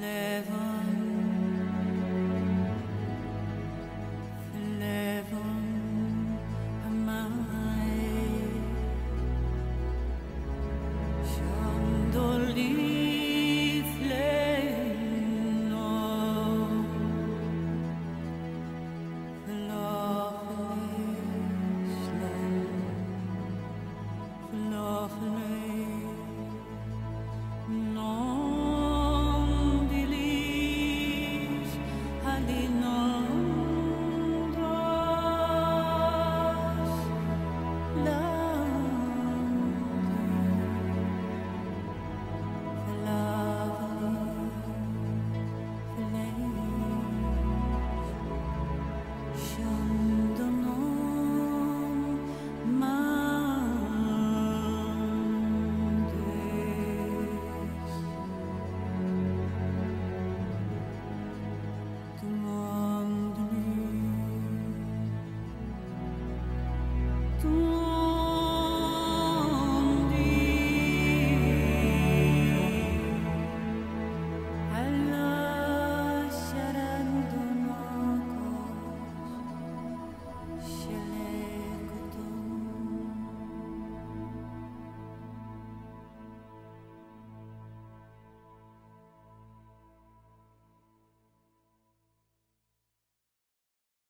live